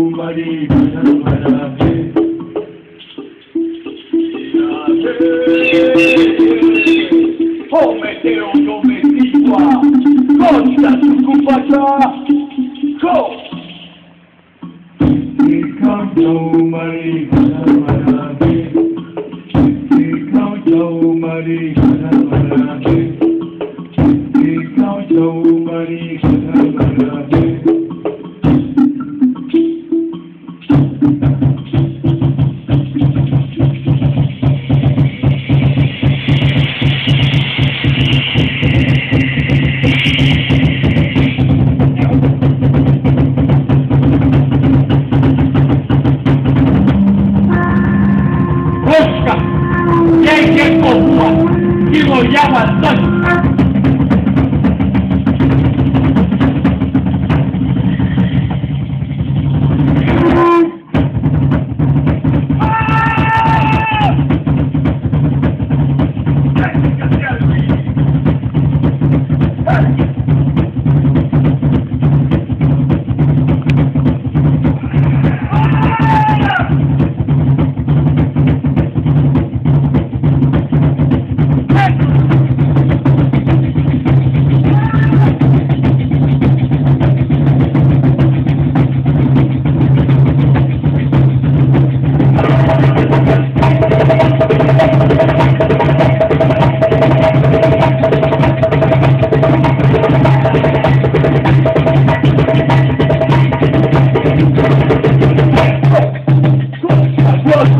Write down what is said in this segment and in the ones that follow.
Mari, Prometeu domesticua, Costa Sucupata, Go! Ikaw Mari, Mari, Ikaw Mari, Mari, Ikaw Mari, Mari, Jawab.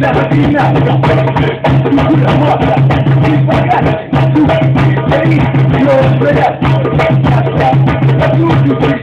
Thank you.